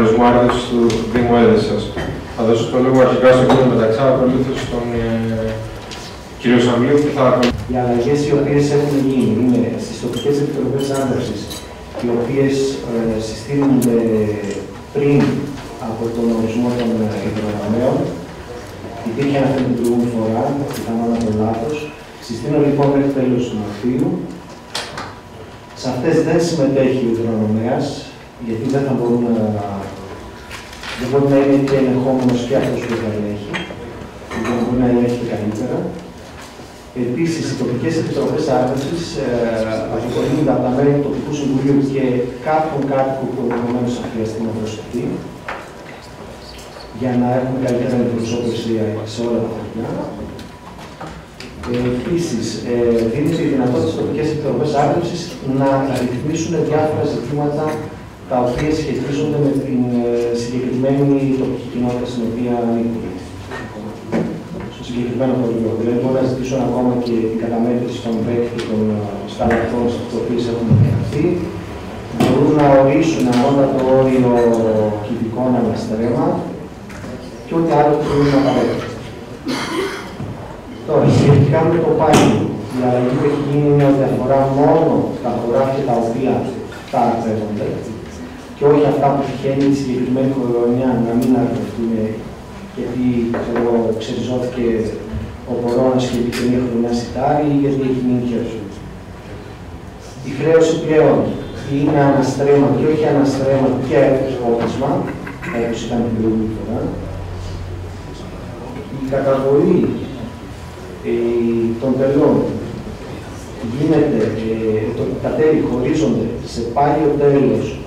κανονισμού άρνηση του Δήμου Έδεσας. Θα δώσω το λόγο αρχικά στον κύριο Μεταξά, ακολούθως στον ε, κύριο Σαμλίου και θα Οι αλλαγές οι οποίες έχουν γίνει είναι στις τοπικές επιτροπές άντραση, οι οποίες ε, συστήνονται πριν από τον ορισμό των υδρογραμμαίων. Υπήρχε ένα θέμα την προηγούμενη φορά, πιθανόν από λάθος. Συστήνω λοιπόν μέχρι τέλος του Μαρτίου. Σε αυτές δεν συμμετέχει ο υδρονομέα, γιατί δεν θα μπορούν να. Δεν μπορεί να είναι και ελεγχόμενο και αυτός που θα ελέγχει. Δεν μπορεί να ελέγχει καλύτερα. Επίσης, οι τοπικές επιτροπές άρνησης ε, αποκορύνονται από τα μέλη του τοπικού συμβουλίου και κάποιον κάτοικο που ενδεχομένως θα χρειαστεί να προσθεθεί για να έχουμε καλύτερα αντιπροσώπηση σε όλα τα χωριά. Ε, Επίσης, ε, δίνεται η δυνατότητα στις τοπικές επιτροπές άρνησης να ρυθμίσουν διάφορα ζητήματα τα οποία σχετίζονται με την ε, συγκεκριμένη τοπική κοινότητα στην οποία ανήκουν. Στο συγκεκριμένο χωριό. Δηλαδή, μπορούν να ζητήσουν ακόμα και την καταμέτρηση των ΠΕΚ και των σταλακτών στις οποίες έχουν διαχθεί. Μπορούν να ορίσουν ανώτατο όριο κυβικών αναστρέμα και ό,τι άλλο που είναι απαραίτητο. Τώρα, σχετικά με το πάγιο, η αλλαγή που έχει γίνει είναι ότι αφορά μόνο τα χωράφια τα οποία τα αρπέζονται και όχι αυτά που τυχαίνει τη συγκεκριμένη χρονιά να μην αρπευτούν γιατί ξέρω, ξεριζώθηκε ο κορώνας και μπήκε μια χρονιά σιτάρι ή γιατί έχει μείνει χέρι. Η χρέωση πλέον είναι αναστρέμα και όχι αναστρέμα και όπισμα, όπως ήταν την προηγούμενη φορά καταβολή ε, των τελών γίνεται, ε, το, τα τέλη χωρίζονται σε πάγιο τέλος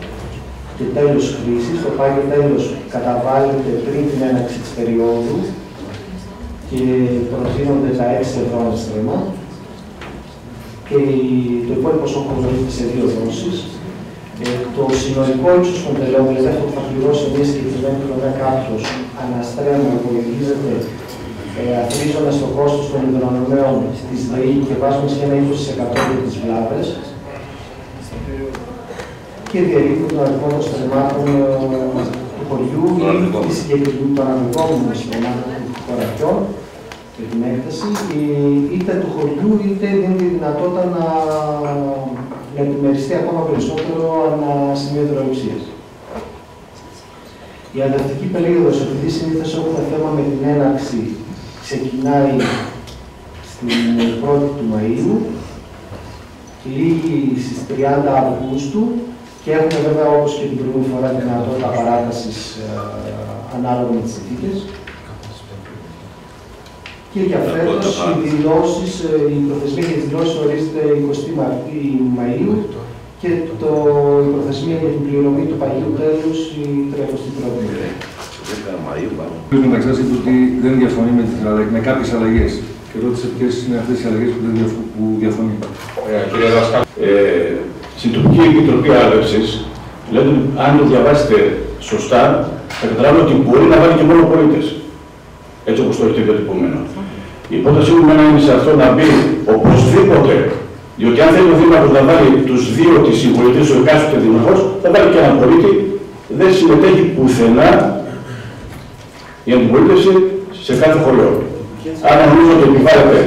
και τέλος χρήσης. Το πάγιο τέλος καταβάλλεται πριν την έναξη της περίοδου και προτείνονται τα 6 ευρώ αναστρέμα και το υπόλοιπο σώμα χωρίζεται σε δύο δόσεις. Ε, το συνολικό ύψος των τελών, δηλαδή αυτό που θα πληρώσει μια συγκεκριμένη χρονιά κάποιο αναστρέμα υπολογίζεται ε, αφήνοντα το κόστος των υδρονομέων της ΔΕΗ και βάζοντας και ένα 20% για τις βλάβες και διαλύουν τον αριθμό των στρεμάτων ε, του χωριού ή τη συγκεκριμένη των αμοιβόμενων στρεμάτων του χωραφιών και την έκταση, είτε του χωριού είτε δίνει τη δυνατότητα να, να επιμεριστεί ακόμα περισσότερο ανά σημείο δροεξία. Η αδερφική περίοδος, επειδή συνήθως έχουμε θέμα με την έναρξη ξεκινάει στην 1η του Μαΐου, λύγει στις 30 Αυγούστου και έχουμε βέβαια όπως και την προηγούμενη φορά την δυνατότητα παράτασης ε, ανάλογα με τις συνθήκες. Και για φέτος οι δηλώσεις, ε, η προθεσμία για τις δηλώσεις ορίζεται 20 Μαΐου και το, η προθεσμία για την πληρωμή του παγίου τέλους η 31η Μαΐου. Ο κ. Μεταξύ είπε ότι δεν διαφωνεί με, με κάποιες αλλαγές και ρώτησε ποιες είναι αυτές οι αλλαγές που, που διαφωνεί. Ε, κύριε Δάσκα, ε, στην τοπική επιτροπή άρδευση, λέτε αν το διαβάσετε σωστά, θα καταλάβετε ότι μπορεί να βάλει και μόνο πολίτες. Έτσι όπως το έχετε διατυπωμένο. Η πρότασή μου είναι σε αυτό να μπει οπωσδήποτε, διότι αν θέλει ο Δήμαρχος να βάλει τους δύο της συμπολιτές, ο εκάστοτε Δήμαρχο, θα βάλει και έναν πολίτη, δεν συμμετέχει πουθενά η αντιπολίτευση σε κάθε χωριό. Άρα νομίζω ότι επιβάλλεται,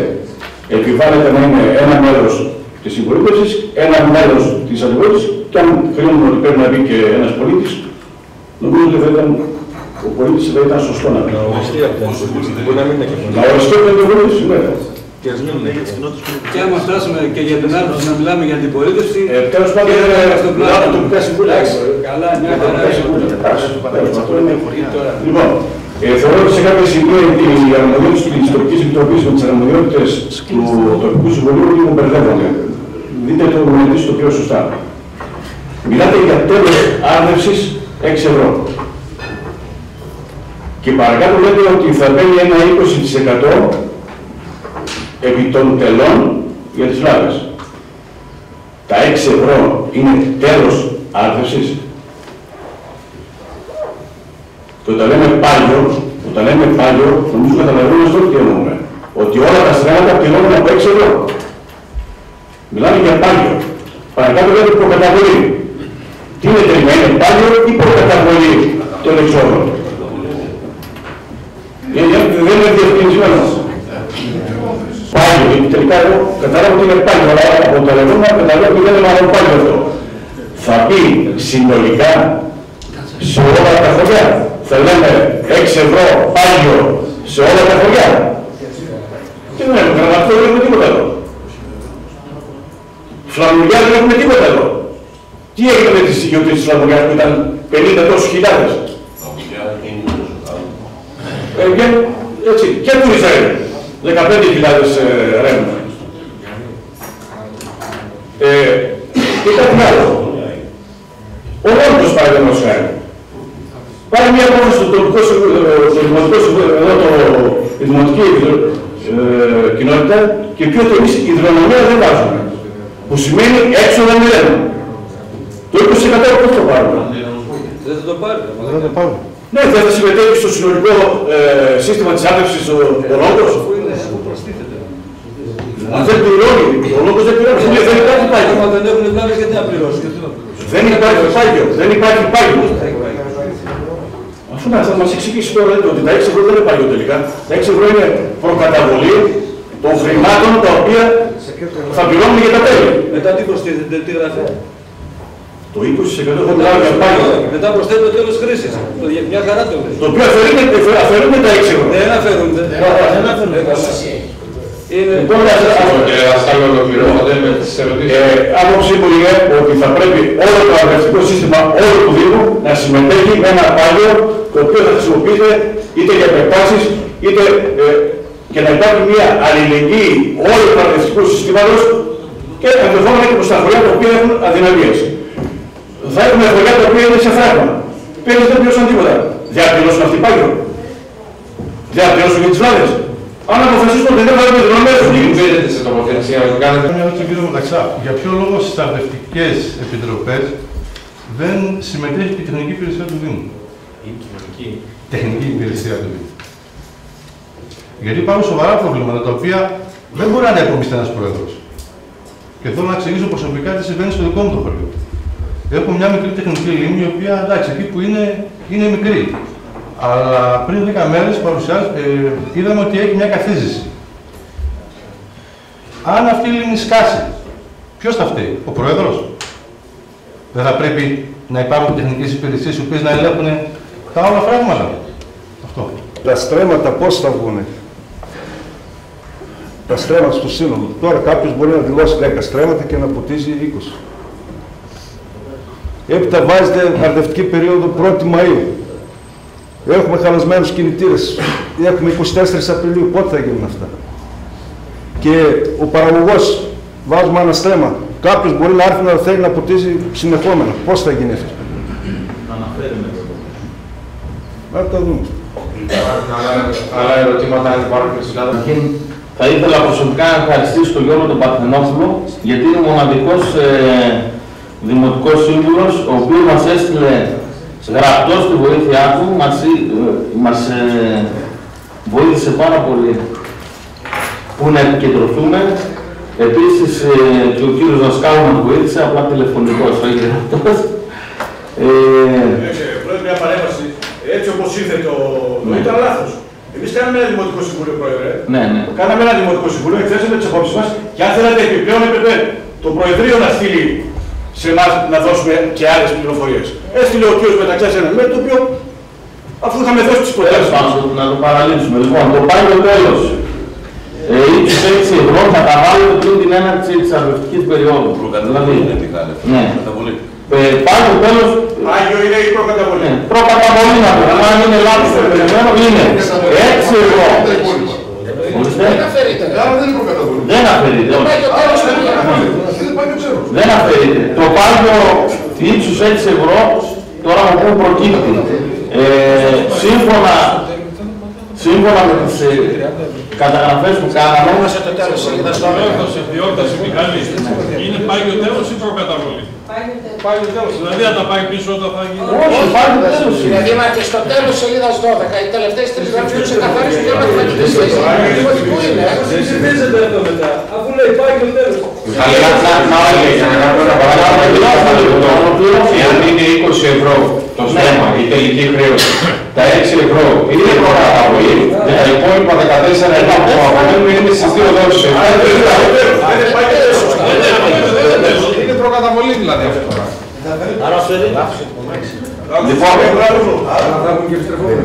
επιβάλλεται να είναι ένα μέρος τη συμπολίτευσης, ένα μέρος της αντιπολίτευσης και αν κρίνουμε ότι πρέπει να μπει και ένας πολίτης, νομίζω ότι θα ήταν ο πολίτης θα ήταν σωστό να πει. Να οριστεί από τον πολίτη. Μπορεί να μην είναι και Να οριστεί από τον πολίτη, ναι. Και άμα φτάσουμε και για την άρνηση να μιλάμε για την πολίτευση. Ε, Τέλος πάντων, είναι στο πλάνο του τοπικά συμβούλια. Καλά, μια χαρά. Λοιπόν, ε, θεωρώ ότι σε κάποια σημεία οι αρμοδιότητες της τοπικής επιτροπής με τις αρμοδιότητες του τοπικού συμβουλίου λίγο μπερδεύονται. Δείτε το μελετή το πιο σωστά. Μιλάτε για τέλος άρνευσης 6 ευρώ. Και παρακάτω λέτε ότι θα μπαίνει ένα 20% επί των τελών για τις λάβες. Τα 6 ευρώ είναι τέλος άρνευσης και όταν λέμε πάγιο, όταν λέμε πάγιο, νομίζω καταλαβαίνουμε στο τι εννοούμε. Ότι όλα τα στρέμματα πληρώνουν από 6 ευρώ. Μιλάμε για πάγιο. Παρακάτω λέμε προκαταβολή. Τι είναι τελικά, είναι πάγιο ή προκαταβολή. των εξόδων; Γιατί δεν είναι διευκρινισμένο. Πάλι, γιατί τελικά εγώ κατάλαβα ότι είναι πάλι, αλλά από το λεγόμενο καταλαβαίνω ότι δεν είναι μάλλον πάλι αυτό. Θα πει συνολικά σε όλα τα χωριά. Θα λέμε 6 ευρώ πάγιο σε όλα τα χωριά. Τι δεν έχουμε, γραμματικό δεν έχουμε τίποτα εδώ. Φλαμουριά δεν έχουμε τίποτα εδώ. Τι έγινε με τις ιδιωτήσεις της Φλαμουριάς που ήταν 50 τόσους χιλιάδες; Ε, και, έτσι, και του Ισραήλ. 15.000 ε, ρεύμα. Ε, και κάτι άλλο. Ο Λόντος παραδείγματος χάρη. Πάρει μια απόφαση στο τοπικό συμβούλιο, στο δημοτικό συμβούλιο, εδώ το, η δημοτική ε, κοινότητα και πει ότι εμείς υδρονομία δεν βάζουμε. Που σημαίνει έξοδα μηδέν. Το 20% πώς το πάρουμε. Δεν θα το πάρει. Δεν το πάρουμε. Ναι, δεν θα συμμετέχει στο συνολικό ε, σύστημα της άδευσης ο, ο λόγος. Αφού είναι που προστίθεται. Αν δεν πληρώνει, ο λόγος δεν πληρώνει. Δεν δεν υπάρχει πάγιο. Άμα δεν έχουν βλάβες, γιατί να πληρώσει. Δεν υπάρχει πάγιο. Δεν υπάρχει πάγιο. Αφού να θα μας εξηγήσει τώρα λέτε, ότι τα 6 ευρώ δεν είναι πάγιο τελικά. Τα 6 ευρώ είναι προκαταβολή των χρημάτων τα οποία θα πληρώνουμε για τα τέλη. Μετά τι προστίθεται, τι γράφει. Το 20% έχω μιλάω για πάγιο. Μετά προσθέτει το τέλος χρήσης. Το- Μια χαρά το λέει. Το οποίο αφαιρούνται, αφαιρούνται τα 6 ευρώ. Δεν αφαιρούνται. Δεν αφαιρούνται. Είναι... Λοιπόν, ας- ας- Κύριε Δασκάλο, ολοκληρώνονται με τις ερωτήσεις. Ε, άποψή μου είναι ότι θα πρέπει όλο το αγρευτικό σύστημα όλου του Δήμου να συμμετέχει με ένα πάγιο το οποίο θα χρησιμοποιείται είτε για επεκτάσεις είτε ε, και να υπάρχει μια αλληλεγγύη όλου του αγρευτικού συστήματος και ενδεχόμενα και προς τα χωριά τα οποία έχουν αδυναμίες. Θα έχουμε χωριά τα οποία είναι σε φράγμα. Πέρυσι δεν πλήρωσαν τίποτα. Δεν θα πληρώσουν αυτοί πάγιο. Δεν θα πληρώσουν για τις βλάβες. Αν αποφασίσουν ότι δεν θα έχουμε δυναμίες, Μην μπείτε σε τοποθεσία να το κάνετε. Μια ερώτηση στον κύριο Μεταξά. Για ποιο λόγο στις ταυτευτικέ επιτροπές δεν συμμετέχει και η τεχνική υπηρεσία του Δήμου; Η κοινωνική. Τεχνική υπηρεσία του Δήμου. Γιατί υπάρχουν σοβαρά προβλήματα τα οποία δεν μπορεί να τα υπομειστεί ένα πρόεδρος. Και θέλω να εξηγήσω προσωπικά τι συμβαίνει στο δικό μου το χωριό. Έχω μια μικρή τεχνική λίμνη, η οποία εντάξει, εκεί που είναι, είναι μικρή. Αλλά πριν 10 μέρες ε, είδαμε ότι έχει μια καθίζηση. Αν αυτή η λίμνη σκάσει, ποιος θα φταίει, ο πρόεδρος; Δεν θα πρέπει να υπάρχουν τεχνικές υπηρεσίες οι οποίες να ελέγχουν τα όλα φράγματα. Αυτό. Τα στρέμματα πώς θα βγουνε. Τα στρέμματα στο σύνολο. Τώρα κάποιος μπορεί να δηλώσει 10 στρέμματα και να ποτίζει 20. Έπειτα βάζετε αρδευτική περίοδο 1η Μαΐου. Έχουμε χαλασμένους κινητήρες. Έχουμε 24 Απριλίου. Πότε θα γίνουν αυτά; Και ο παραγωγός, βάζουμε ένα στρέμμα. Κάποιος μπορεί να έρθει να θέλει να ποτίζει συνεχόμενα. Πώς θα γίνει αυτό; Να το δούμε. Άλλα- Άλλα ερωτήματα αν υπάρχουν συνάδελφοι. Καταρχήν, θα ήθελα προσωπικά να ευχαριστήσω τον Γιώργο τον Παρθενόπουλο, γιατί είναι ο μοναδικός ε, δημοτικός σύμβουλος, ο οποίος μας έστειλε γραπτός στη βοήθειά του, μας, ε, μας ε, βοήθησε πάρα πολύ που να επικεντρωθούμε. Επίσης ε, και ο κύριος Δασκάλου μας βοήθησε, απλά τηλεφωνικός, όχι γραπτός. Ε, Πρόεδρε, μια παρέμβαση. Έτσι όπως ήρθε το... το Ναι. ήταν λάθος. Εμείς κάναμε ένα δημοτικό συμβούλιο, Πρόεδρε. ναι, ναι. Κάναμε ένα δημοτικό συμβούλιο, εκθέσαμε τις απόψεις μας και αν θέλατε επιπλέον έπρεπε το Προεδρείο να στείλει σε εμάς να δώσουμε και άλλες πληροφορίες. Έστειλε ο κύριος Μεταξάς ένα mail το οποίο αφού είχαμε δώσει τις Τέλος προτάσεις μας. πάντων, να το παραλύσουμε. Λοιπόν, το πάγιο τέλος. Ε, ύψους 6 ευρώ θα τα βάλουμε πριν την έναρξη της αρβευτικής περίοδου. Δηλαδή, ναι. Ε, πάγιο τέλος, Άγιο είναι η προκαταβολή. ναι, προκαταβολή να πούμε, αν είναι λάθος το περιμένω, είναι 6 ευρώ. Ορίστε. Άρα δεν είναι προκαταβολή. Δεν αφαιρείται, όχι. Δεν πάει και ξέρω. Δεν αφαιρείται. Το πάγιο ύψους 6 ευρώ, τώρα από πού προκύπτει. Ε, σύμφωνα, σύμφωνα με τις ε, καταγραφές που κάναμε, Διόρθωση, διόρθωση, Μιχάλη. Είναι πάγιο τέλος ή προκαταβολή. Πάλι το τέλος. Δηλαδή αν τα πάει πίσω όταν θα γίνει. Όχι, πάλι το τέλος. Δηλαδή είμαστε στο τέλος σελίδας 12. Οι τελευταίες τρεις γραμμές που ξεκαθαρίζουν και μαθηματική σχέση. Πού είναι, ε? Δεν ψηφίζεται αυτό μετά. Αφού λέει πάει το τέλος. Αλλά να να όλοι, για να κάνουμε ένα παράδειγμα, αν είναι 20 ευρώ το στέμα, η τελική χρέωση, τα 6 ευρώ είναι προκαταβολή, και τα υπόλοιπα 14 ευρώ που απομένουν είναι στις δύο δόσεις. Είναι προκαταβολή δηλαδή αυτό τώρα. Άρα σου είναι λάθος. Λοιπόν, Άρα θα έχουν και επιστρεφόμενοι.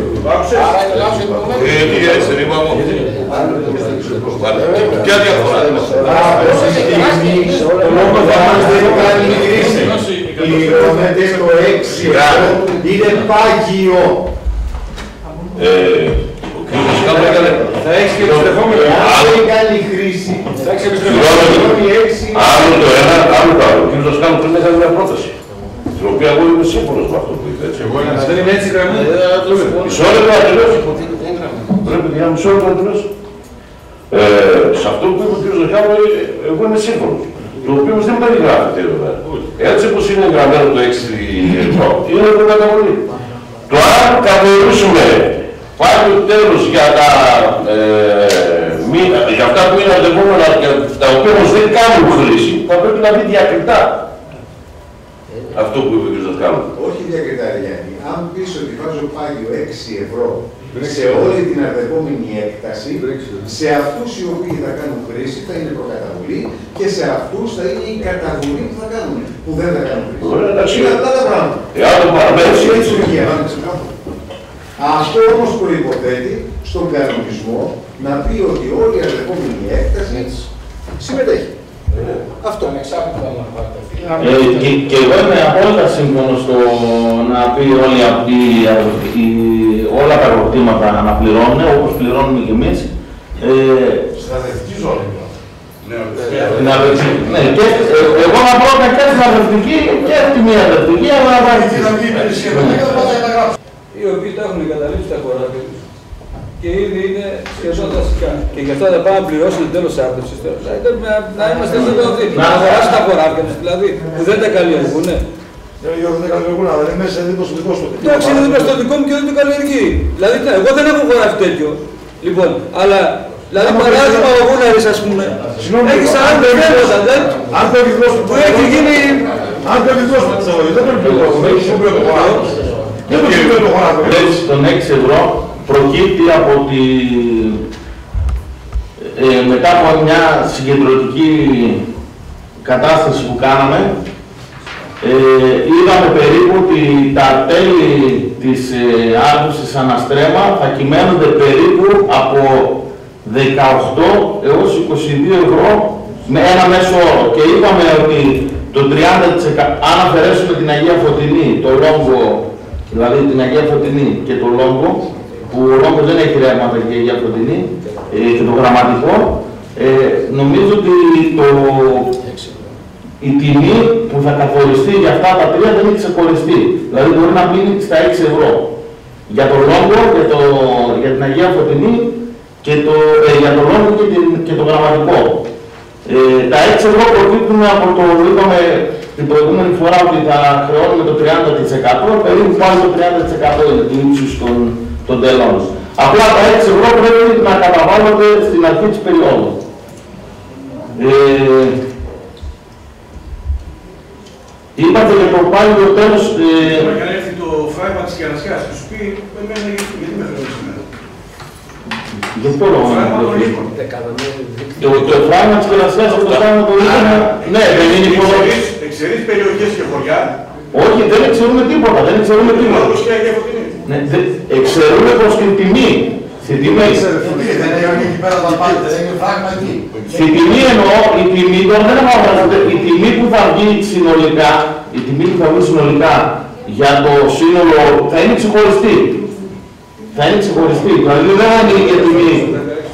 Άρα είναι λάθος επομένως. Ε, τι έτσι, ρήμα μου. Ποια διαφορά είναι αυτό. Ο λόγος θα μας δεν κάνει κρίση. Πληρώνεται το 6 ευρώ. Είναι πάγιο. Ε, ο κύριος Σκάβου έκανε Θα έχεις και επιστρεφόμενοι. Αν δεν κάνει χρήση, Θα έχεις Συγγνώμη. πληρώνει 6 άλλο το ένα, άλλο το άλλο. Ο κύριος Σκάβου πριν έκανε μια πρόταση. Την οποία εγώ είμαι σύμφωνος με αυτό που είπες. έτσι. Εγώ είμαι Δεν είναι έτσι γραμμή. Μισό λεπτό να τελειώσω. Πρέπει να μισό λεπτό να τελειώσω. Ε, σε αυτό που είπε ο κ. Ζαχιάβο, εγώ είμαι σύμφωνος. Το οποίο όμως δεν περιγράφεται εδώ πέρα. Έτσι όπως είναι γραμμένο το 6 ευρώ, είναι προκαταβολή. Το αν καθορίσουμε πάλι το τέλος για, τα, ε, μη, για αυτά που είναι αντεγόμενα, για τα οποία όμως δεν κάνουν χρήση, θα πρέπει να μπει διακριτά. Αυτό που είπε ο κ. Ζαχιάβο. Όχι διακριτά, Γιάννη. Αν πεις ότι βάζω πάγιο 6 ευρώ σε όλη την αντεπόμενη έκταση, σε αυτούς οι οποίοι θα κάνουν χρήση θα είναι προκαταβολή και σε αυτούς θα είναι η καταβολή που θα κάνουν, που δεν θα κάνουν χρήση. Ωραία, εντάξει. Είναι απλά τα πράγματα. Εάν το παραμένει Έτσι έτσι, λειτουργεί, να είναι ξεκάθαρο. Αυτό όμως προϋποθέτει στον κανονισμό να πει ότι όλη η αντεπόμενη έκταση συμμετέχει. Αυτό. Ε, και, και εγώ είμαι απόλυτα σύμφωνος στο να πει όλοι αυτοί, οι- όλα τα αγροκτήματα να πληρώνουν όπως πληρώνουμε κι εμείς. Ε, στρατευτική ζώνη. την αδερφή- ναι, και, ε, εγώ να πρότεινα και την αδερφική και τη μία αδερφική, αλλά να βάλει τις- Ναι. Οι οποίοι τα έχουν καταλήψει τα χωράκια τους. Και ήδη είναι σχεδόν δασικά. Και γι' αυτό θα πάνε να πληρώσουν τέλος άρτευσης. Να, να, να είμαστε βεβαιωθεί. Να αγοράσουν τα χωράκια τους δηλαδή, που δεν τα καλλιεργούν. Γιώργο δεν καλλιεργούν, αλλά δεν μέσα δίπλα στο δικό σου. Εντάξει, είναι δίπλα στο δικό μου και δεν το καλλιεργεί. Δηλαδή, τι, εγώ δεν έχω χωράφι τέτοιο. Λοιπόν, αλλά, δηλαδή Άμα παράδειγμα δεν- ο Γούναρης, ας πούμε, Συγγνώμη, έχει αν 40 δεν θέματα, έχει- δεν, Αν το έχει δώσει που έχει γίνει... Αν το έχει δώσει το δεν το έχει δώσει. Δεν έχει συμβεί το χωράφι. Δεν το έχει συμβεί το χωράφι. Έτσι, των 6 ευρώ προκύπτει από τη... ε, μετά από μια συγκεντρωτική κατάσταση που κάναμε, ε, είδαμε περίπου ότι τα τέλη της ε, άρδουσης αναστρέμα θα κυμαίνονται περίπου από 18 έως 22 ευρώ με ένα μέσο όρο. Και είπαμε ότι το 30% αν αφαιρέσουμε την Αγία Φωτεινή, το Λόγκο, δηλαδή την Αγία Φωτεινή και το Λόγκο, που ο Λόγκος δεν έχει ρεύματα και η Αγία Φωτεινή, ε, και το γραμματικό, ε, νομίζω ότι το, η τιμή που θα καθοριστεί για αυτά τα τρία δεν έχει ξεχωριστεί. Δηλαδή μπορεί να μείνει στα 6 ευρώ. Για το λόγο, για, το, για την Αγία Φωτεινή και το, ε, για το λόγο και, την, και το γραμματικό. Ε, τα 6 ευρώ προκύπτουν από το, είπαμε την προηγούμενη φορά ότι θα χρεώνουμε το 30%, περίπου πάλι το 30% είναι την ύψη των, των τελών. Απλά τα 6 ευρώ πρέπει να καταβάλλονται στην αρχή της περίοδου. Ε, είπατε για το πάλι το τέλος, ε, Και να έρθει το φράγμα της κερασιάς και σου πει, εμένα γιατί, γιατί με χρεώνεις εμένα. για ποιο λόγο Φράγμα είναι των αυτό. οίκων. Το, το φράγμα της κερασιάς και το φράγμα των οίκων, ναι, δεν είναι υποδομή. Εξαιρείς- Εξαιρείς περιοχές και χωριά, Όχι, δεν εξαιρούμε τίποτα, δεν εξαιρούμε τίποτα. Όπως και Αγία Φωτεινή. Ναι, δεν- εξαιρούμε προς την τιμή. Στην τιμή. Δεν είναι εκεί πέρα τα πάντα, δεν είναι φράγμα εκεί. Στην τιμή εννοώ, η τιμή τώρα δεν επαγορεύεται. Η τιμή που θα βγει συνολικά, η τιμή που θα βγει συνολικά για το σύνολο θα είναι ξεχωριστή. Θα είναι ξεχωριστή. Δηλαδή δεν θα είναι η ίδια τιμή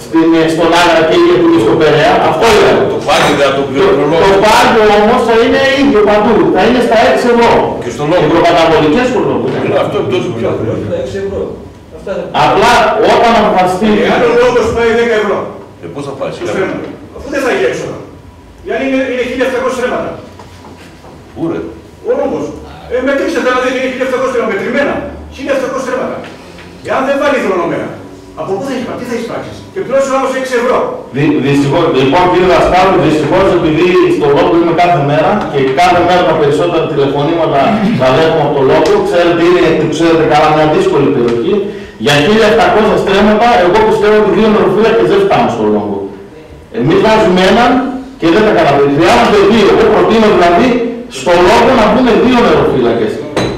στην, στον Άγρα και η ίδια τιμή στον Περαία. Αυτό είναι. Το πάλι δεν το Το, πληρώνω. το πάγκο όμως θα είναι ίδιο παντού. Θα είναι στα 6 ευρώ. Και στον Οι λόγο. προκαταβολικές του λόγου. Είναι αυτό τόσο πιο. Τα 6 ευρώ. Αυτά είναι. Απλά όταν αποφασιστεί Εάν ο λόγος πάει 10 ευρώ, Ε, πώς θα πάει. το στρέμμα, αφού δεν θα έχει έξοδα. Γιατί είναι, είναι 1.700 στρέμματα. Πού ρε. Ο όγκος. Ε, μετρήστε τα να δείτε, είναι 1700 τρέμματα, μετρημένα. 1700 τρέμματα. Εάν δεν βάλει υδρονομέα, από πού θα έχει πάρει, τι θα έχει πράξει. Και πληρώσει ο άλλος 6 ευρώ. Δυ- Δυστυχώς, λοιπόν κύριε Δασκάλου, δυστυχώς επειδή στο λόγο είμαι κάθε μέρα και κάθε μέρα τα περισσότερα τηλεφωνήματα τα δέχομαι από το λόγο, ξέρετε, είναι, το ξέρετε καλά, μια δύσκολη περιοχή. Για 1700 στρέμματα, εγώ πιστεύω ότι δύο νεροφύλακες δεν φτάνουν στο λόγο. Εμείς βάζουμε έναν και δεν τα καταφέρει. Χρειάζονται δύο. Εγώ προτείνω δηλαδή στο λόγο να μπουν δύο νεροφύλακες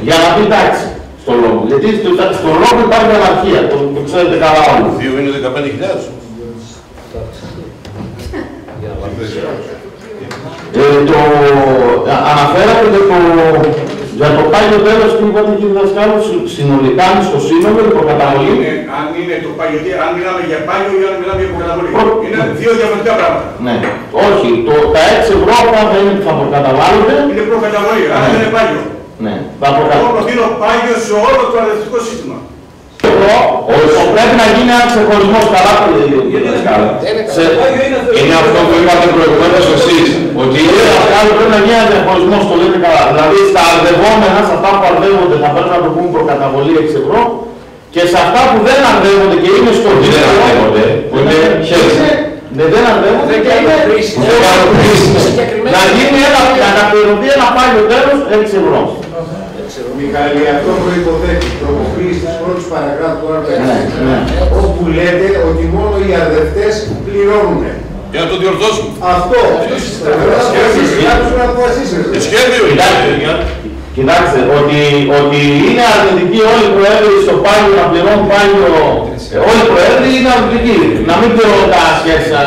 για να πει τάξη στο λόγο. Γιατί στο, στο λόγο υπάρχει αναρχία, το, το ξέρετε καλά όλοι. Δύο είναι 15.000. Ε, το, α- αναφέρατε για το, για το πάγιο τέλος που είπατε κύριε Δασκάλου, συ- συνολικά είναι στο σύνολο, η προκαταβολή. Είναι, αν είναι το πάγιο, γιατί αν μιλάμε για πάγιο ή αν μιλάμε για προκαταβολή. Είναι δύο διαφορετικά πράγματα. Ναι, όχι, το, τα 6 ευρώ αυτά θα είναι που θα προκαταβάλλονται. Είναι προκαταβολή, άρα Ναι. δεν είναι πάγιο. Ναι, θα Εγώ προκαταβάλλονται. προτείνω πάγιο σε όλο το αδευτικό σύστημα. Πρέπει να γίνει ένας ξεχωρισμός καλά κύριε Δασκάλου. Σε, Είναι αυτό που είπατε προηγουμένως εσείς, ότι Κύριε Δασκάλου, πρέπει να γίνει ένας διαχωρισμός, το λέτε καλά. Δηλαδή στα αρδευόμενα, σε αυτά που αρδεύονται θα πρέπει να το πούμε προκαταβολή 6 ευρώ και σε αυτά που δεν αρδεύονται και είναι στο δεν δίκτυο, αρδεύονται, που είναι χέρι. Ναι, δεν αρδεύονται και είναι να γίνει ένα, να καθιερωθεί ένα πάγιο τέλος 6 ευρώ. Μιχάλη, αυτό προϋποθέτει τροποποίηση της πρώτης παραγράφου του άρθρου Ναι, 6, ναι. όπου λέτε ότι μόνο οι αδευτές πληρώνουν. Για να το διορθώσουμε. Αυτό. Πρέπει να αποφασίσετε. Κάποιος να αποφασίσετε. Ε, Σχέδιο είναι. Κοιτάξτε, ότι, ότι είναι αρνητικοί όλοι οι προέδροι στο πάγιο να πληρώνουν πάγιο, ε, όλοι οι προέδροι είναι αρνητικοί. Να μην πληρώνουν τα σχέδια.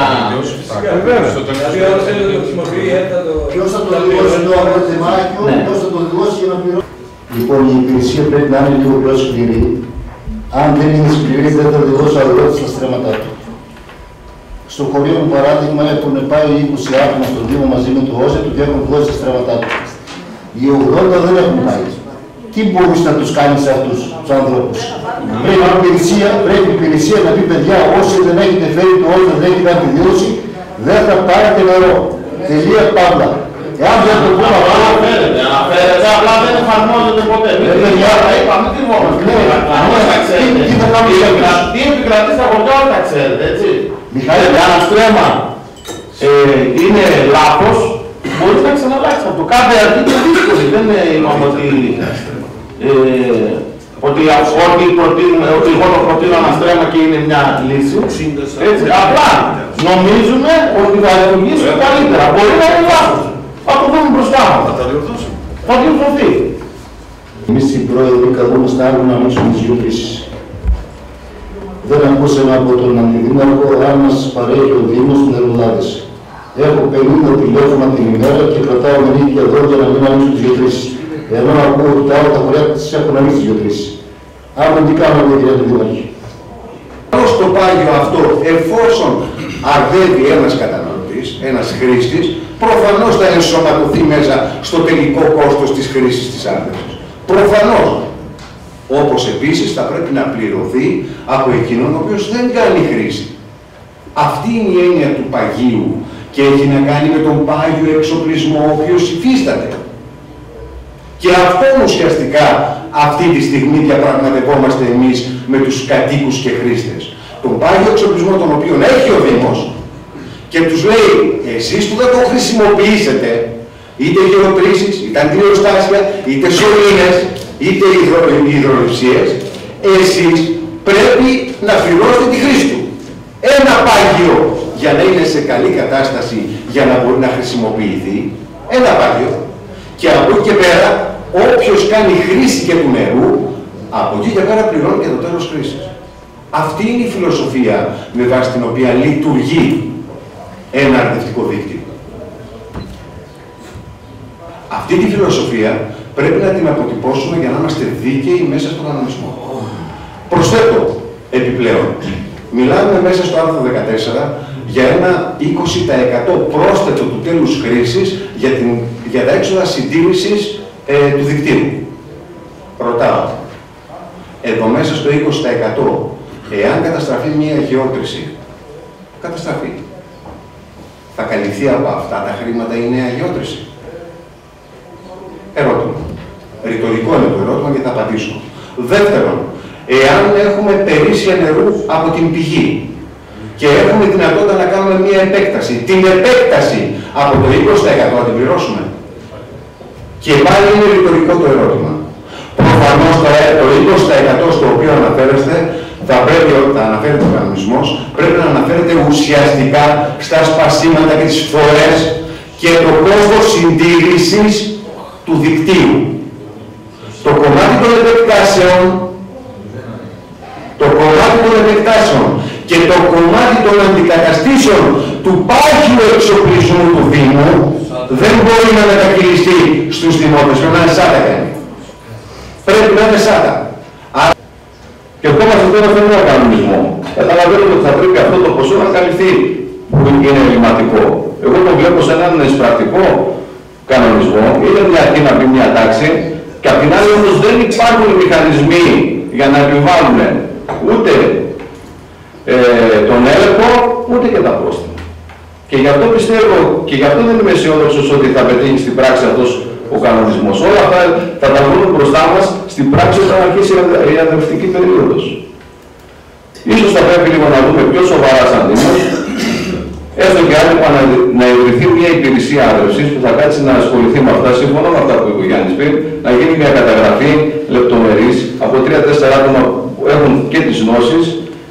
Δηλαδή ο άλλος θέλει να το χρησιμοποιεί, ε, θα το... Ποιος θα το θα δηλώσει πληρώσει. το απορριτεμάκιο, Ναι. ποιος θα το δηλώσει για να πληρώσει. Λοιπόν, η υπηρεσία πρέπει να είναι λίγο πιο σκληρή. Αν δεν είναι σκληρή, δεν θα δηλώσει αγρότη στα στρέμματά του. Στο χωριό μου παράδειγμα έχουν πάει 20 άτομα στον Δήμο μαζί με το ΩΣΕ τους και έχουν δώσει τα στρέμματά τους. Οι 80 δεν έχουν πάει. Τι μπορείς να τους κάνεις σε αυτούς τους ανθρώπους; Πρέπει η υπηρεσία, πρέπει η υπηρεσία να πει παιδιά, όσοι δεν έχετε φέρει το ΩΣΕ, δεν έχετε επιβιώσει, δεν θα πάρετε νερό. Τελεία παύλα. Εάν δεν το πούμε αυτό, Αναφέρεται, αναφέρεται, απλά δεν εφαρμόζεται ποτέ. Μην Ε, την παιδιά, τα είπαμε, τι βόμαστε. ναι, Όλα τα τι- ξέρετε. τι θα κάνουμε Τι εμείς. επικρα- Τι επικρατείς στα χωριά όλα τα ξέρετε, έτσι. Μιχάλη, Ε, ένα στρέμμα ε, είναι λάθος, μπορείς να ξαναλλάξεις αυτό. Κάθε αρχή είναι δύσκολη. Δεν είναι είπαμε ότι, ε, ότι, ότι, προτείνουμε, ότι εγώ το προτείνω ένα στρέμμα και είναι μια λύση. Έτσι, απλά νομίζουμε ότι θα λειτουργήσει καλύτερα. Μπορεί να είναι λάθος. Θα το δούμε μπροστά μας. Θα τα διορθώσουμε. Θα διορθωθεί. Εμείς οι πρόεδροι καλούμαστε άλλο να ανοίξουμε τις γεωτήσεις. Δεν ακούσαμε από τον Αντιδήμαρχο αν μας παρέχει ο Δήμος νερολάδες. Έχω 50 τηλέφωνα την ημέρα και κρατάω με νύχια εδώ για να μην ανοίξω τις γεωτήσεις. Ενώ ακούω ότι τα άλλα τα χωριά τις έχουν ανοίξει τις γεωτήσεις. Άμα τι κάνω εγώ κύριε Αντιδήμαρχε; Ως το πάγιο αυτό, εφόσον αρδεύει ένας καταναλωτής, ένας χρήστης, προφανώς θα ενσωματωθεί μέσα στο τελικό κόστος της χρήσης της άρδευσης. Προφανώς. Όπως επίσης θα πρέπει να πληρωθεί από εκείνον ο οποίος δεν κάνει χρήση. Αυτή είναι η έννοια του παγίου και έχει να κάνει με τον πάγιο εξοπλισμό ο οποίος υφίσταται. Και αυτό ουσιαστικά αυτή τη στιγμή διαπραγματευόμαστε εμείς με τους κατοίκους και χρήστες. Τον πάγιο εξοπλισμό τον οποίο έχει ο Δήμος και τους λέει εσείς που δεν το χρησιμοποιήσετε είτε γεωτρήσεις, είτε αντιοστάσια, είτε σωλήνες, είτε υδρο, υδροληψίες, εσείς πρέπει να πληρώσετε τη χρήση του. Ένα πάγιο για να είναι σε καλή κατάσταση για να μπορεί να χρησιμοποιηθεί, ένα πάγιο, και από εκεί και πέρα, όποιος κάνει χρήση και του νερού, από εκεί και πέρα πληρώνει και το τέλος χρήσης. Αυτή είναι η φιλοσοφία με βάση την οποία λειτουργεί ένα αρνητικό δίκτυο. Αυτή τη φιλοσοφία πρέπει να την αποτυπώσουμε για να είμαστε δίκαιοι μέσα στον κανονισμό. Προσθέτω επιπλέον, μιλάμε μέσα στο άρθρο 14 για ένα 20% πρόσθετο του τέλους χρήσης για, την, για τα έξοδα συντήρησης ε, του δικτύου. Ρωτάω, εδώ μέσα στο 20% εάν καταστραφεί μια γεώτρηση, καταστραφεί. Θα καλυφθεί από αυτά τα χρήματα η νέα γεώτρηση. Ερώτημα. πατήσω. Δεύτερον, εάν έχουμε περίσσια νερού από την πηγή και έχουμε δυνατότητα να κάνουμε μία επέκταση, την επέκταση από το 20% να την πληρώσουμε. Και πάλι είναι ρητορικό το ερώτημα. Προφανώς το 20% στο οποίο αναφέρεστε θα πρέπει, όταν αναφέρεται ο κανονισμός, πρέπει να αναφέρεται ουσιαστικά στα σπασίματα και τις φορές και το κόστος συντήρησης του δικτύου. Το κομμάτι των επεκτάσεων, το κομμάτι των επεκτάσεων και το κομμάτι των αντικαταστήσεων του πάγιου εξοπλισμού του Δήμου δεν μπορεί να μετακυλιστεί στους δημότες, πρέπει να είναι σάτα κάνει. Πρέπει να είναι σάτα. Και ερχόμαστε τώρα σε ένα κανονισμό. Καταλαβαίνουμε ότι θα πρέπει αυτό το ποσό να καλυφθεί που είναι ελληματικό. Εγώ το βλέπω σε έναν εισπρακτικό κανονισμό, είναι μια αρχή να μπει μια τάξη, και απ' την άλλη όμως δεν υπάρχουν μηχανισμοί για να επιβάλλουν ούτε ε, τον έλεγχο, ούτε και τα πρόστιμα. Και γι' αυτό πιστεύω, και γι' αυτό δεν είμαι αισιόδοξος ότι θα πετύχει στην πράξη αυτός ο κανονισμός. Όλα αυτά θα τα βρούμε μπροστά μας στην πράξη όταν αρχίσει η αδερφτική περίοδος. Ίσως θα πρέπει λίγο να δούμε πιο σοβαρά σαν Δήμος, έστω και αν να ιδρυθεί μια υπηρεσία άδρευσης που θα κάτσει να ασχοληθεί με αυτά, συμφωνώ με αυτά που είπε ο Γιάννης πριν, να γίνει μια καταγραφή λεπτομερής από 3-4 άτομα που έχουν και τις γνώσεις,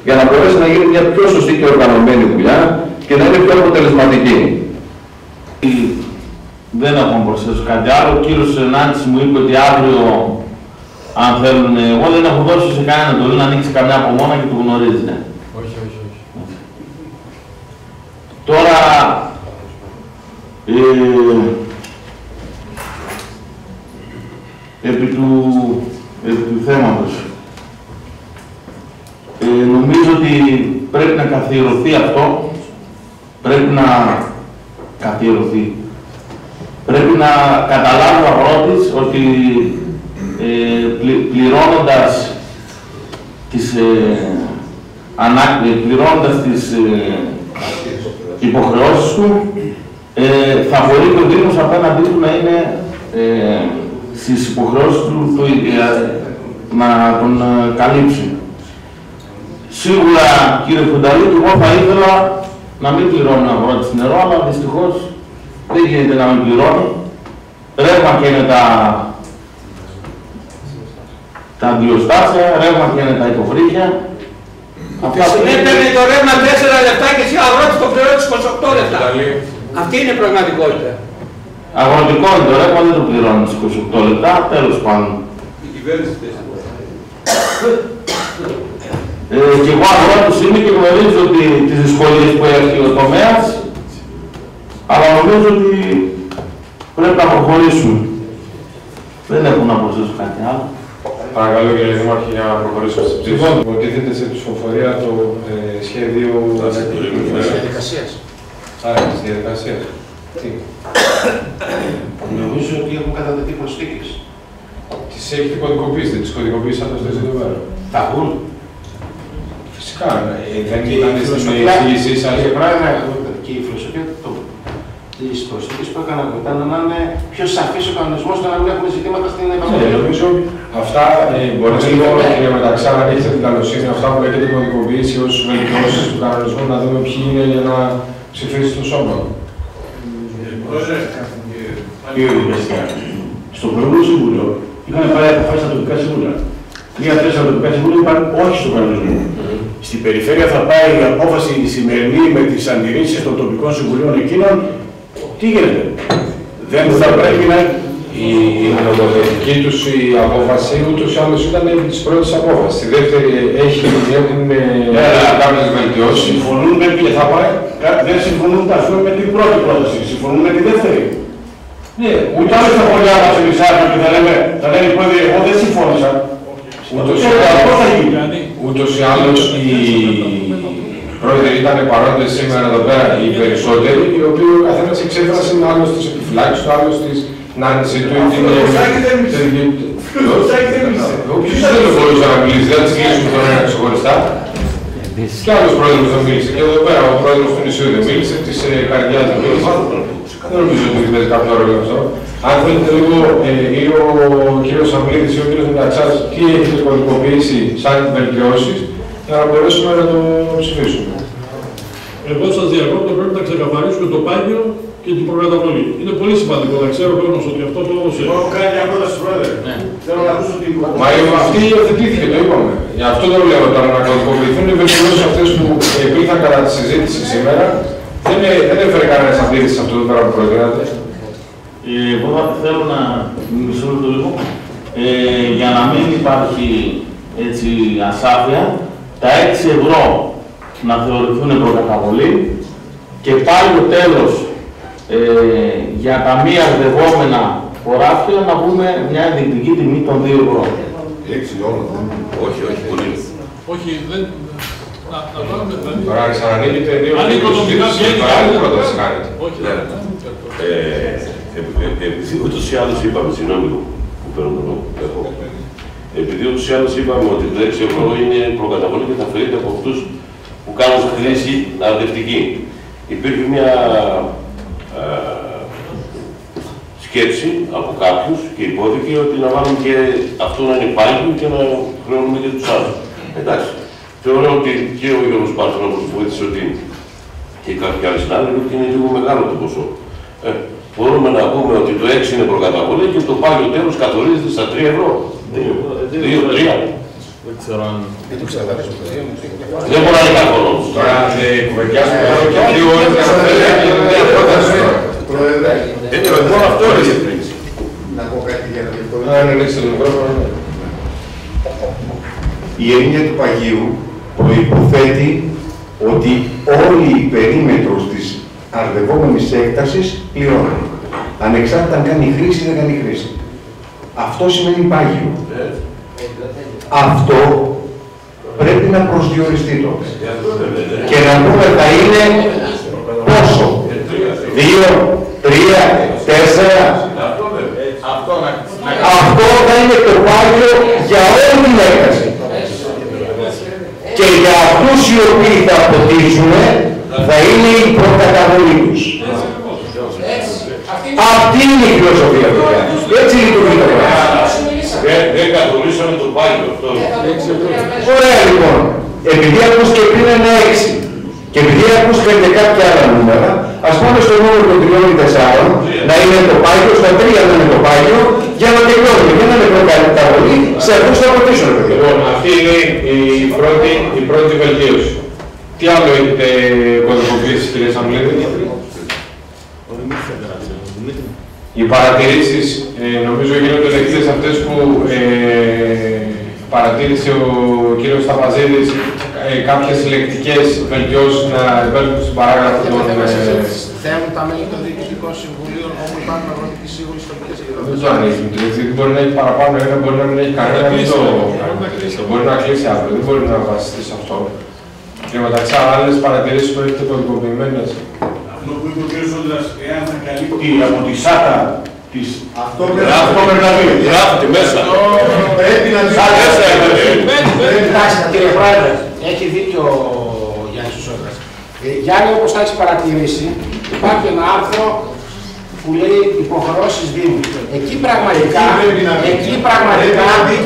για να μπορέσει να γίνει μια πιο σωστή και οργανωμένη δουλειά και να είναι πιο αποτελεσματική. Δεν έχω να προσθέσω κάτι άλλο. Ο κύριος Νάντης μου είπε ότι αύριο, αν θέλουν, εγώ δεν έχω δώσει σε κανέναν το να ανοίξει καμιά από μόνα και το γνωρίζετε. Όχι, όχι, όχι. Τώρα, ε, επί του, επί του θέματος, ε, νομίζω ότι πρέπει να καθιερωθεί αυτό, πρέπει να καθιερωθεί. Πρέπει να καταλάβει ο αγρότης ότι ε, πλη- πληρώνοντας τις, ε, ανά, ε, πληρώνοντας τις ε, υποχρεώσεις του, ε, θα μπορεί και ο Δήμος απέναντί του να είναι ε, στις υποχρεώσεις του το, ε, να τον ε, καλύψει. Σίγουρα, κύριε Φουνταλή, εγώ θα ήθελα να μην πληρώνει ο αγρότης νερό, αλλά δυστυχώς δεν γίνεται να μην πληρώνει. Ρεύμα και είναι τα, τα αντιοστάσια, ρεύμα και είναι τα υποβρύχια. Τη στιγμή παίρνει το ρεύμα 4 λεπτά και εσύ ο αγρότης το πληρώνεις 28 λεπτά. Αυτή είναι η πραγματικότητα. Αγροτικό είναι το ρεύμα, δεν το πληρώνεις στις 28 λεπτά, τέλος πάντων. Η κυβέρνηση Ε, και εγώ αγρότης είμαι και γνωρίζω ότι, τις δυσκολίες που έχει ο τομέας, αλλά νομίζω ότι πρέπει να προχωρήσουμε. Δεν έχω να προσθέσω κάτι άλλο. Παρακαλώ κύριε Δήμαρχε για να προχωρήσουμε στην ψήφο. Λοιπόν, υποτίθεται σε ψηφοφορία το ε, σχέδιο Διαδικασίας. Άρα της διαδικασίας. Τι; Νομίζω ότι έχουν κατατεθεί προσθήκες. Τις έχετε κωδικοποιήσει, δεν τις κωδικοποιήσατε στο εδώ πέρα; Τα βγουν. Φυσικά, ε, δεν ήταν στην εισήγησή σας. Κύριε Πρόεδρε, και η φιλοσοφία του της προσθήκης που έκανα εγώ ήταν να είναι πιο σαφής ο κανονισμός και να μην έχουμε ζητήματα στην Ναι, επαγγελματική. νομίζω αυτά ε, μπορείτε λίγο κύριε Μεταξά να έχετε την καλοσύνη αυτά που λέγεται κωδικοποίηση ως βελτιώσεις του κανονισμού να δούμε ποιοι είναι για να ψηφίσει το σώμα. Κύριε Δικαστικά, στο προηγούμενο συμβούλιο είχαμε πάρει αποφάσεις στα τοπικά συμβούλια. Τρία-τέσσερα τοπικά συμβούλια είπαν όχι στον κανονισμό. Στην περιφέρεια θα πάει η απόφαση η σημερινή με τις αντιρρήσεις των τοπικών συμβουλίων εκείνων. Τι γίνεται; Δεν θα πρέπει να. Η, η νομοθετική τους η απόφαση ούτως ή άλλως ήταν επί της πρώτης απόφασης. Η δεύτερη έχει έχουν Ναι, κάποιες βελτιώσεις. Συμφωνούν με και θα πάει. Δεν συμφωνούν ας πούμε, με την πρώτη πρόταση. Συμφωνούν με τη δεύτερη. Ναι, Ούτε άλλοι στα χωριά μας εμείς άρχισα και θα λέμε, θα λένε οι πρόεδροι, εγώ δεν συμφώνησα. Ούτως ή Ε, άλλως- Πώς θα γίνει. Ούτως ή άλλως οι πρόεδροι ήταν παρόντες σήμερα εδώ πέρα οι περισσότεροι, οι οποίοι ο καθένας εξέφρασε άλλος τις επιφυλάξεις του, άλλος τις την άρνηση του ή την... Ο Σάκης δεν μίλησε. Ο Σάκης δεν μίλησε. Όποιος δεν μπορούσε να μιλήσει, δεν τις κλείσουμε τώρα ένα ξεχωριστά. Και άλλος πρόεδρος δεν μίλησε. Και εδώ πέρα ο πρόεδρος του νησιού δεν μίλησε, της ε, καρδιάς δεν μίλησε. Δεν νομίζω ότι παίζει κάποιο ρόλο αυτό. Αν θέλετε λίγο, ε, ή ο κύριος Σαμλίδης ή ο κύριος Μεταξάς, τι έχετε κωδικοποιήσει σαν βελτιώσεις, για να μπορέσουμε να το ψηφίσουμε. Εγώ σας διακόπτω, πρέπει να ξεκαθαρίσουμε το πάγιο και την προκαταβολή. Είναι πολύ σημαντικό να ξέρει ο κόσμος ότι αυτό το έδωσε. Εγώ κάνω μια πρόταση, Πρόεδρες. Θέλω να ακούσω την Μα η- αυτή υιοθετήθηκε, το είπαμε. Γι' αυτό το λέω τώρα, να κωδικοποιηθούν οι βελτιώσεις αυτές που υπήρχαν κατά τη συζήτηση σήμερα. Δεν, ε- δεν έφερε κανένας αντίρρηση σε αυτό το πέρα που προτείνατε. Ε, Εγώ θα θέλω να μισό λεπτό λίγο. Ε, για να μην υπάρχει έτσι ασάφεια, τα 6 ευρώ να θεωρηθούν προκαταβολή και πάλι το τέλος ε, για τα μη αρδευόμενα χωράφια να πούμε μια ενδεικτική τιμή των 2 ευρώ. Έξι όλα. Όχι, όχι, πολύ. Όχι, δεν... Να, να βάλουμε δηλαδή... Τώρα ξανανοίγετε δύο Αν οικονομικά συζήτηση, βγαίνει τώρα άλλη κάτι- πρόταση κάνετε. Όχι, Ναι. δεν Ε, επ- επ- Επειδή ούτως ή άλλως είπαμε, συγγνώμη λίγο που παίρνω τον λόγο, έχω. Επειδή ούτως ή άλλως είπαμε ότι το 6 ευρώ είναι προκαταβολή και θα φερείται από αυτούς που κάνουν χρήση αρδευτική. Υπήρχε μια ε, σκέψη από κάποιους και υπόθηκε ότι να βάλουμε και αυτό να είναι πάγιο και να χρεώνουμε και τους άλλους. Εντάξει. Θεωρώ ότι και ο Γιώργος Παρθενόπουλος βοήθησε ότι και κάποιοι άλλοι συνάδελφοι ότι είναι λίγο μεγάλο το ποσό. Ε, μπορούμε να πούμε ότι το 6 είναι προκαταβολή και το πάγιο τέλος καθορίζεται στα 3 ευρώ. 2-3. Δεν ξέρω αν... Δεν μπορεί να είναι καθόλου. Τώρα ε, κουβεντιάσουμε εδώ και δύο ώρες για να θέλετε μια πρόταση. Πρόεδρε, Έτσι, μόνο αυτό είναι η διευκρίνηση. να πω κάτι για να Να διευκολύνω. ανοίξει το μικρόφωνο. ναι. Η έννοια του παγίου προϋποθέτει ότι όλη η περίμετρος της αρδευόμενης έκτασης πληρώνει. Ανεξάρτητα αν κάνει χρήση ή δεν κάνει χρήση. Αυτό σημαίνει πάγιο. Αυτό πρέπει να προσδιοριστεί τότε. Και να πούμε θα είναι πόσο. Δύο, τρία, τέσσερα. Αυτό να... Αυτό θα είναι το πάγιο για όλη την έκταση. Και για αυτούς οι οποίοι θα αποτύσσουν θα είναι η προκαταβολή τους. Αυτή είναι η φιλοσοφία παιδιά. Έτσι λειτουργεί το πράγμα. Δεν- Δεν καθορίσαμε το πάγιο αυτό. Ωραία λοιπόν. Επειδή ακούς και πριν ένα έξι και επειδή ακούσατε και κάποια άλλα νούμερα, ας πάμε στο νούμερο των τριών ή τεσσάρων, να είναι το πάγιο, στα τρία να είναι το πάγιο, για να τελειώνουμε, για να είναι προκαταβολή σε αυτούς που θα αποτύσσουν παιδιά. Λοιπόν, αυτή είναι η πρώτη, η πρώτη βελτίωση. Τι άλλο έχετε κωδικοποιήσει, κύριε Σαμβλίδη. Οι παρατηρήσεις, ε, νομίζω γίνονται δεκτές αυτές που ε, παρατήρησε ο κύριος Σταπαζίδης ε, κάποιες λεκτικές βελτιώσεις να υπέρχουν στην παράγραφο των... Ε, Θέλουν τα μέλη των διοικητικών συμβουλίων όπου υπάρχουν αγροτικοί σύμβουλοι στο τοπικές δεν το ανοίγει, γιατί μπορεί να έχει παραπάνω ένα, μπορεί να μην έχει κανένα, μην το μπορεί να κλείσει αύριο, δεν μπορεί να βασιστεί σε αυτό. Και μεταξύ άλλες παρατηρήσεις που έχετε κωδικοποιημένες. Αυτό που είπε ο κ. Σόντρας, εάν θα καλύπτει από τη ΣΑΤΑ της... Αυτό Αυτό πρέπει να δει. Γράφεται μέσα. πρέπει να Σαν μέσα είναι. Εντάξει, κύριε Πρόεδρε, έχει δίκιο ο Γιάννης Σosόντρας. Ε, Γιάννη, όπως θα έχεις παρατηρήσει, υπάρχει ένα άρθρο που λέει υποχρεώσεις Δήμου. Εκεί πραγματικά, Εκεί πρέπει να μπει. εκεί πραγματικά, Πρέπει να μπει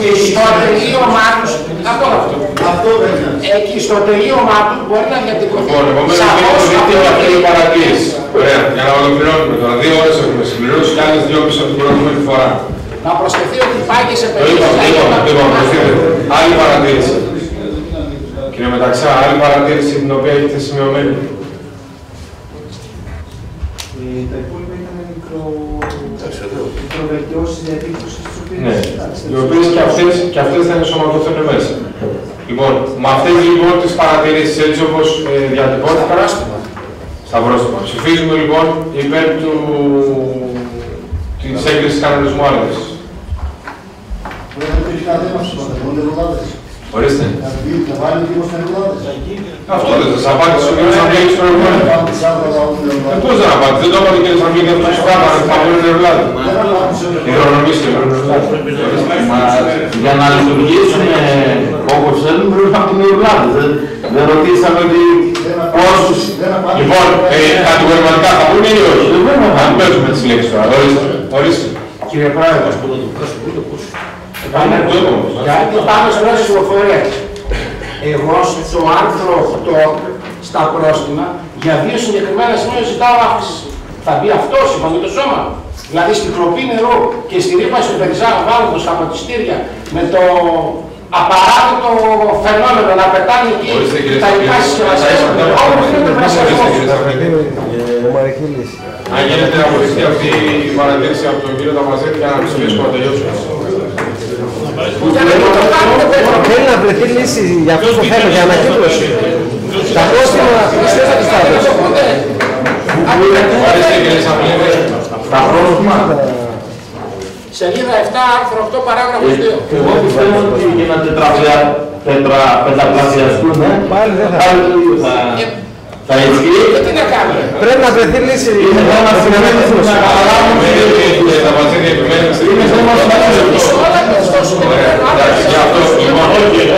και η στο τελείωμά τους, αυτό αυτό. Αυτό πρέπει να Εκεί στο τελείωμά του μπορεί να διατυπωθεί Λοιπόν, επομένως σαφώς έχουμε δει και αυτή η αυτό. παρατήρηση. Ωραία, για να ολοκληρώνουμε τώρα. Δύο ώρες έχουμε συμπληρώσει και άλλες δύο πίσω από την προηγούμενη φορά. Να προσθεθεί ότι υπάρχει σε Το περίπτωση είπαμε, να το είπαμε, το είπαμε, γίνει προσθέτεται. Άλλη παρατήρηση. Κύριε Μεταξά, άλλη παρατήρηση την οποία έχετε σημειωμένη. Ε, τα υπόλοιπα ήταν μικρο... μικροβελτιώσεις διατύπωσης τις οποίες... Ναι, εντάξει, οι οποίες και αυτές, και αυτές θα ενσωματωθούν μέσα. Λοιπόν, με αυτές λοιπόν τις παρατηρήσεις έτσι όπως ε, διατυπώθηκαν, στα πρόστιμα. Ψηφίζουμε λοιπόν υπέρ του... της έγκρισης κανονισμού άλλης. Πρέπει να έχει κάτι θέμα στους παντελόνες ρολάδες. Ορίστε. Να βγει- να βάλει λίγο στα ρολάδες. Αυτό δεν σας απάντησε ο κ. Σαμπλέκης προηγουμένως. Ε, Πώς δεν απάντησε, δεν το είπατε κύριε Σαμβλή και αυτός πράγμα, θα πούνε είναι ευλάδι. Ηρωνομήστε, Μα για να λειτουργήσουμε όπως θέλουμε πρέπει να έχουμε ευλάδι. Δεν, δεν ρωτήσαμε ότι πόσους... Λοιπόν, ε, κατηγορηματικά θα πούνε ή όχι; Αν παίζουμε τις λέξεις τώρα, ορίστε. Ορίστε. Κύριε Πρόεδρε, Πάμε το επόμενο. Γιατί πάμε σε μια ψηφοφορία. Εγώ στο άρθρο 8 στα πρόστιμα για δύο συγκεκριμένα σημεία ζητάω αύξηση. Θα μπει αυτός σύμφωνα με το σώμα. Δηλαδή στην κλοπή νερού και στη ρήπαση του περιβάλλοντος από τη στήρια με το απαράδεκτο φαινόμενο να πετάνε εκεί Ορίστε, κύριε τα υλικά Σαφρίδη. συσκευασίες όπου γίνεται Ορίστε, πρασινισμός. κύριε Σαφρίδη. Αν γίνεται να αποδειχθεί αυτή η παρατήρηση από τον κύριο Ταμαζέτη για να ψηφίσουμε να τελειώσουμε. Θέλει να βρεθεί λύση για αυτό το θέμα, για ανακύκλωση. Τα πρόστιμα πιστεύω ότι θα δώσω. Ορίστε, κύριε Σαφρίδη. Τα πρόστιμα. Σελίδα 7, άρθρο 8, παράγραφος 2. Εγώ πιστεύω ότι για να τετραπλα... τετρα... πενταπλασιαστούν, Πάλι δεν θα. πάλι θα, θα ισχύει. Και τι να κάνουμε; Πρέπει να βρεθεί λύση Είναι θέμα για την ανακύκλωση. να καταλάβουμε Κύριε Ταμαζέτη, επιμένετε στην Είναι θέμα Σε όλα τα στο συγκεκριμένο Εντάξει, για αυτό λοιπόν,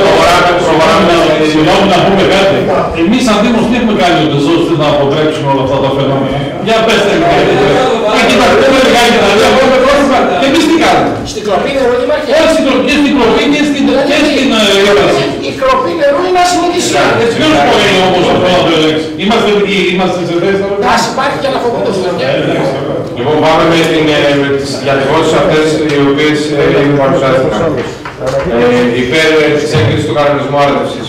προχωράμε, προχωράμε. Συγγνώμη να πούμε κάτι. Εμείς σαν Δήμος τι έχουμε κάνει ούτως ώστε να αποτρέψουμε όλα αυτά τα φαινόμενα. Για πέστε μου. Ε, κοιτάξτε, δεν με κάνει να λέω. Και εμείς τι κάνουμε. Στην κλοπή νερού υπάρχει. Όλες οι κλοπές, και στην κλοπή και στην και στην ε, ένταση. Η κλοπή νερού είναι ασυνηθισία. Έτσι ποιος μπορεί όμως αυτό να το ελέγξει. Είμαστε είμαστε σε θέση να το Ας υπάρχει και αναφοβούνται στην Ε, εντάξει. Λοιπόν, πάμε με, την, ε, με τις διατυπώσεις αυτές οι οποίες ε, ήδη παρουσιάστηκαν. Ε, υπέρ ε, της έγκρισης του κανονισμού άρδευσης.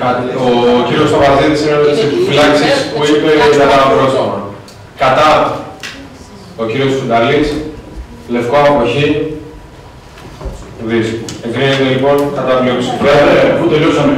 Κα- Ο κύριος Σταβαζίδης είναι με τις επιφυλάξεις που είπε για τα πρόστιμα. Κατά ο κύριος Φουνταλής, λευκό αποχή, δις. Εγκρίνεται λοιπόν κατά πλειοψηφία. Πρόεδρε, αφού τελειώσαμε,